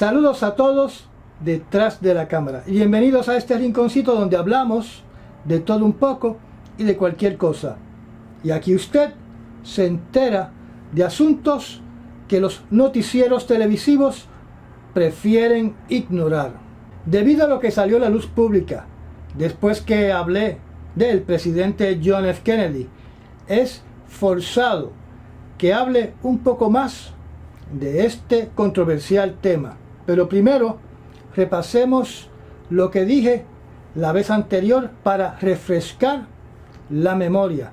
Saludos a todos detrás de la cámara bienvenidos a este rinconcito donde hablamos de todo un poco y de cualquier cosa. Y aquí usted se entera de asuntos que los noticieros televisivos prefieren ignorar. Debido a lo que salió a la luz pública después que hablé del presidente John F. Kennedy, es forzado que hable un poco más de este controversial tema. Pero primero, repasemos lo que dije la vez anterior para refrescar la memoria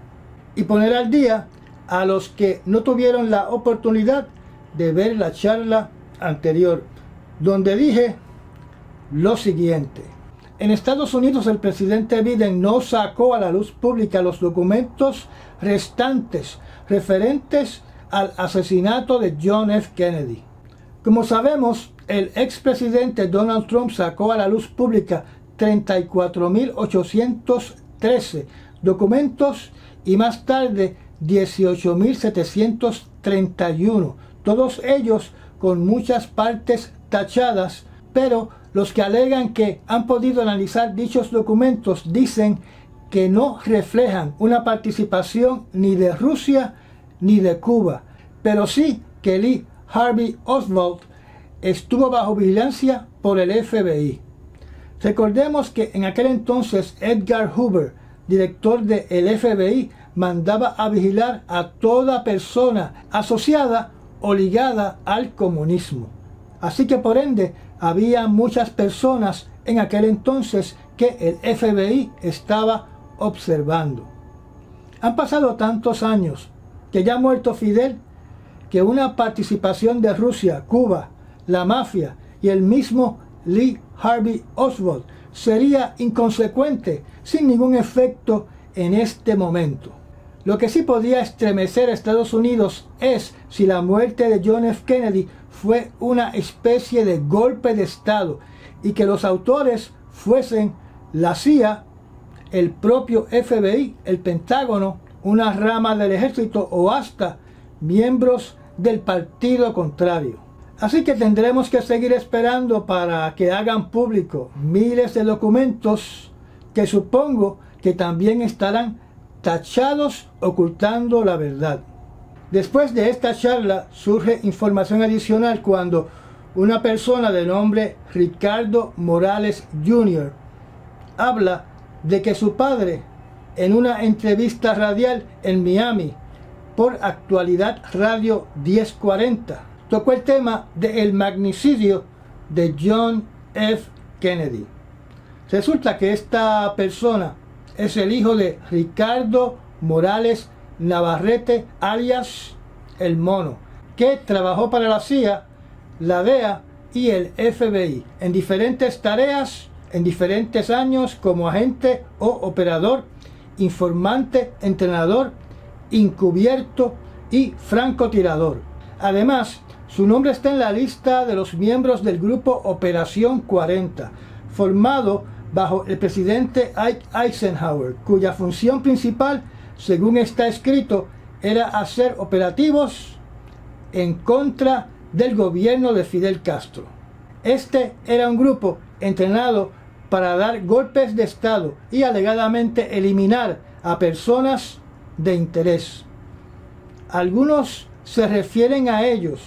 y poner al día a los que no tuvieron la oportunidad de ver la charla anterior, donde dije lo siguiente. En Estados Unidos el presidente Biden no sacó a la luz pública los documentos restantes referentes al asesinato de John F. Kennedy. Como sabemos, el expresidente Donald Trump sacó a la luz pública 34.813 documentos y más tarde 18.731, todos ellos con muchas partes tachadas, pero los que alegan que han podido analizar dichos documentos dicen que no reflejan una participación ni de Rusia ni de Cuba, pero sí que Lee Harvey Oswald estuvo bajo vigilancia por el FBI. Recordemos que en aquel entonces Edgar Hoover, director del FBI, mandaba a vigilar a toda persona asociada o ligada al comunismo. Así que por ende había muchas personas en aquel entonces que el FBI estaba observando. Han pasado tantos años que ya muerto Fidel que una participación de Rusia, Cuba, la mafia y el mismo Lee Harvey Oswald sería inconsecuente sin ningún efecto en este momento. Lo que sí podía estremecer a Estados Unidos es si la muerte de John F. Kennedy fue una especie de golpe de Estado y que los autores fuesen la CIA, el propio FBI, el Pentágono, una rama del ejército o hasta miembros del partido contrario. Así que tendremos que seguir esperando para que hagan público miles de documentos que supongo que también estarán tachados ocultando la verdad. Después de esta charla surge información adicional cuando una persona de nombre Ricardo Morales Jr. habla de que su padre en una entrevista radial en Miami por Actualidad Radio 1040 tocó el tema del magnicidio de John F. Kennedy. Resulta que esta persona es el hijo de Ricardo Morales Navarrete, alias El Mono, que trabajó para la CIA, la DEA y el FBI en diferentes tareas, en diferentes años como agente o operador, informante, entrenador, encubierto y francotirador. Además, su nombre está en la lista de los miembros del grupo Operación 40, formado bajo el presidente Ike Eisenhower, cuya función principal según está escrito, era hacer operativos en contra del gobierno de Fidel Castro. Este era un grupo entrenado para dar golpes de Estado y alegadamente eliminar a personas de interés. Algunos se refieren a ellos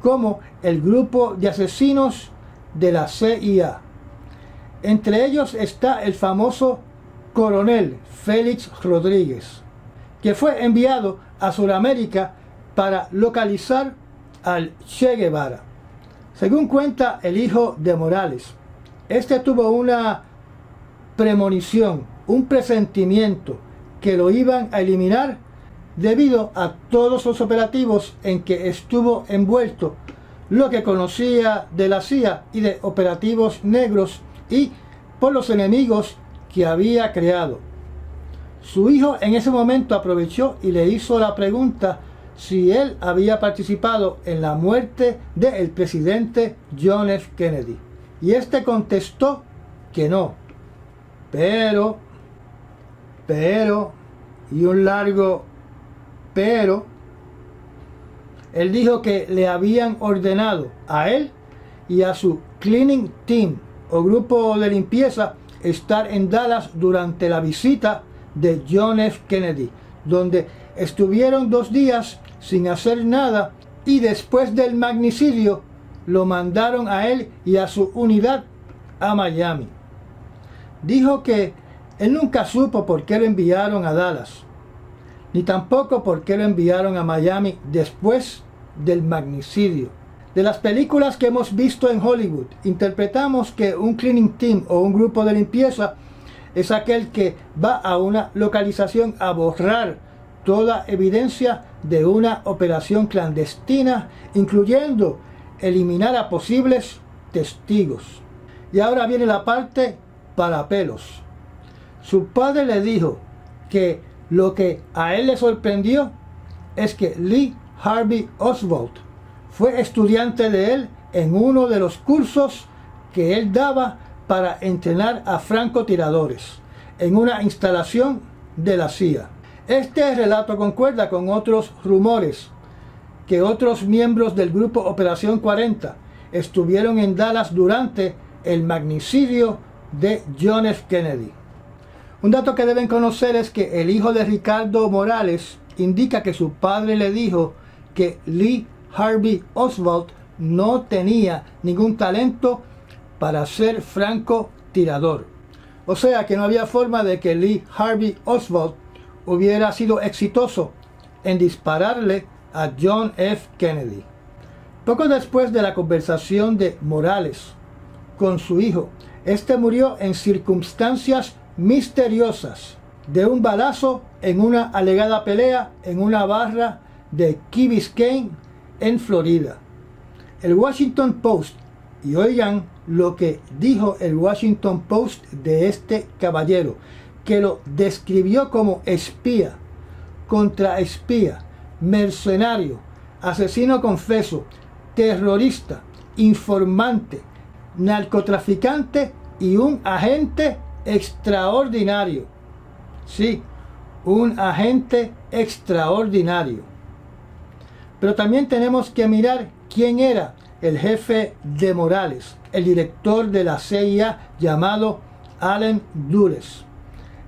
como el grupo de asesinos de la CIA. Entre ellos está el famoso coronel Félix Rodríguez que fue enviado a Sudamérica para localizar al Che Guevara. Según cuenta el hijo de Morales, este tuvo una premonición, un presentimiento que lo iban a eliminar debido a todos los operativos en que estuvo envuelto, lo que conocía de la CIA y de operativos negros y por los enemigos que había creado. Su hijo en ese momento aprovechó y le hizo la pregunta si él había participado en la muerte del presidente John F. Kennedy. Y este contestó que no. Pero, pero, y un largo pero, él dijo que le habían ordenado a él y a su cleaning team o grupo de limpieza estar en Dallas durante la visita de John F. Kennedy, donde estuvieron dos días sin hacer nada y después del magnicidio lo mandaron a él y a su unidad a Miami. Dijo que él nunca supo por qué lo enviaron a Dallas, ni tampoco por qué lo enviaron a Miami después del magnicidio. De las películas que hemos visto en Hollywood, interpretamos que un cleaning team o un grupo de limpieza es aquel que va a una localización a borrar toda evidencia de una operación clandestina, incluyendo eliminar a posibles testigos. Y ahora viene la parte para pelos. Su padre le dijo que lo que a él le sorprendió es que Lee Harvey Oswald fue estudiante de él en uno de los cursos que él daba para entrenar a francotiradores en una instalación de la CIA. Este relato concuerda con otros rumores que otros miembros del grupo Operación 40 estuvieron en Dallas durante el magnicidio de John F. Kennedy. Un dato que deben conocer es que el hijo de Ricardo Morales indica que su padre le dijo que Lee Harvey Oswald no tenía ningún talento para ser francotirador. O sea que no había forma de que Lee Harvey Oswald hubiera sido exitoso en dispararle a John F. Kennedy. Poco después de la conversación de Morales con su hijo, este murió en circunstancias misteriosas de un balazo en una alegada pelea en una barra de Key Biscayne en Florida. El Washington Post, y oigan lo que dijo el Washington Post de este caballero, que lo describió como espía, contraespía, mercenario, asesino confeso, terrorista, informante, narcotraficante y un agente extraordinario. Sí, un agente extraordinario. Pero también tenemos que mirar quién era el jefe de Morales, el director de la CIA llamado Allen Dulles,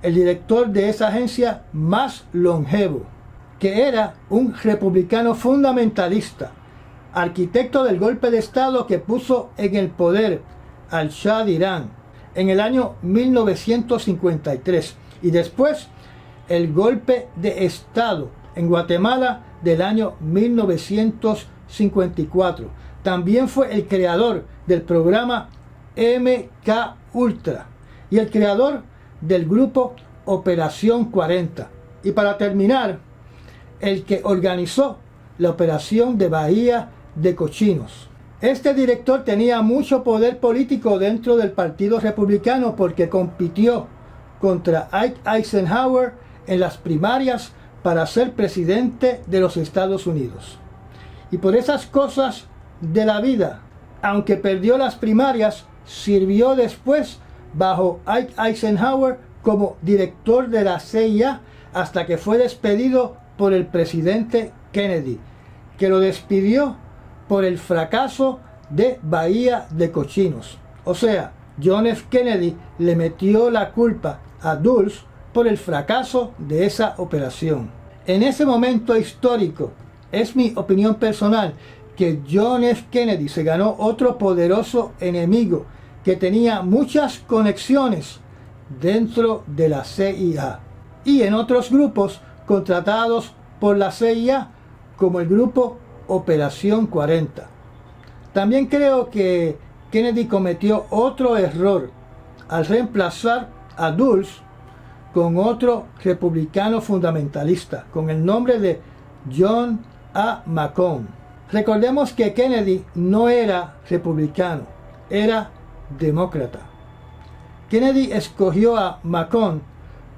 el director de esa agencia más longevo, que era un republicano fundamentalista, arquitecto del golpe de Estado que puso en el poder al Shah de Irán en el año 1953 y después el golpe de Estado en Guatemala del año 1954. También fue el creador del programa MK Ultra y el creador del grupo Operación 40. Y para terminar, el que organizó la operación de Bahía de Cochinos. Este director tenía mucho poder político dentro del Partido Republicano porque compitió contra Ike Eisenhower en las primarias para ser presidente de los Estados Unidos. Y por esas cosas de la vida, aunque perdió las primarias, sirvió después bajo Ike Eisenhower como director de la CIA hasta que fue despedido por el presidente Kennedy, que lo despidió por el fracaso de Bahía de Cochinos. O sea, John F. Kennedy le metió la culpa a Dulles por el fracaso de esa operación. En ese momento histórico, es mi opinión personal, que John F. Kennedy se ganó otro poderoso enemigo que tenía muchas conexiones dentro de la CIA y en otros grupos contratados por la CIA como el grupo Operación 40. También creo que Kennedy cometió otro error al reemplazar a Dulles con otro republicano fundamentalista, con el nombre de John A. McCone. Recordemos que Kennedy no era republicano, era demócrata. Kennedy escogió a McCone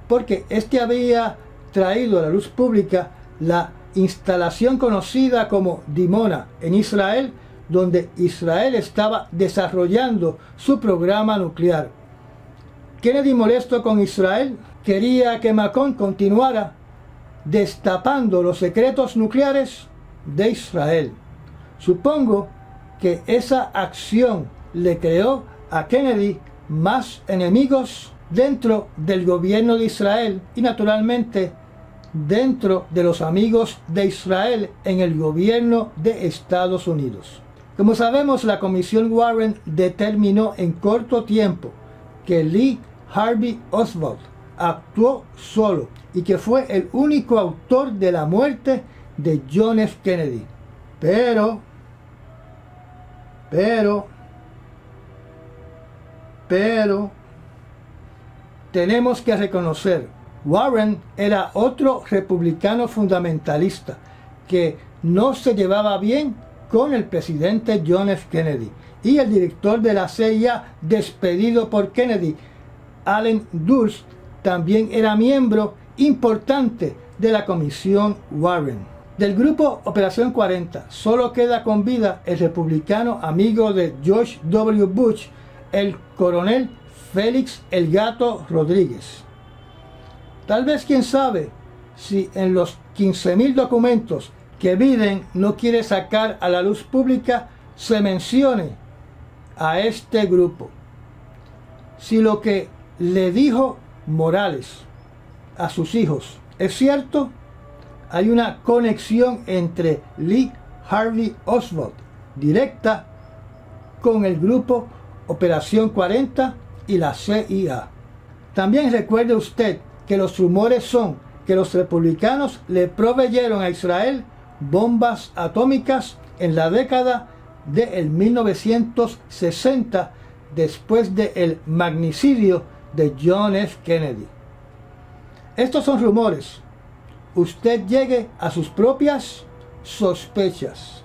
porque éste había traído a la luz pública la instalación conocida como Dimona en Israel, donde Israel estaba desarrollando su programa nuclear. Kennedy molesto con Israel quería que Macron continuara destapando los secretos nucleares de Israel. Supongo que esa acción le creó a Kennedy más enemigos dentro del gobierno de Israel y naturalmente dentro de los amigos de Israel en el gobierno de Estados Unidos. Como sabemos, la Comisión Warren determinó en corto tiempo que Lee Harvey Oswald actuó solo y que fue el único autor de la muerte de John F. Kennedy. Pero, pero, pero, tenemos que reconocer, Warren era otro republicano fundamentalista que no se llevaba bien con el presidente John F. Kennedy y el director de la CIA despedido por Kennedy, Allen Dulles, también era miembro importante de la comisión Warren. Del grupo Operación 40 solo queda con vida el republicano amigo de George W. Bush, el coronel Félix El Gato Rodríguez. Tal vez quién sabe si en los 15.000 documentos que Biden no quiere sacar a la luz pública se mencione a este grupo. Si lo que le dijo Morales a sus hijos es cierto, hay una conexión entre Lee Harvey Oswald directa con el grupo Operación 40 y la CIA. También recuerde usted que los rumores son que los republicanos le proveyeron a Israel bombas atómicas en la década de 1960 después del magnicidio de John F. Kennedy. Estos son rumores. Usted llegue a sus propias sospechas.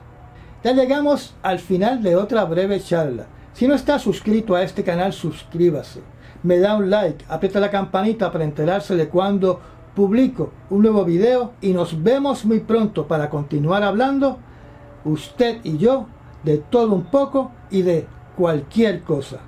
Ya llegamos al final de otra breve charla. Si no está suscrito a este canal, suscríbase. Me da un like, aprieta la campanita para enterarse de cuando publico un nuevo video y nos vemos muy pronto para continuar hablando, usted y yo, de todo un poco y de cualquier cosa.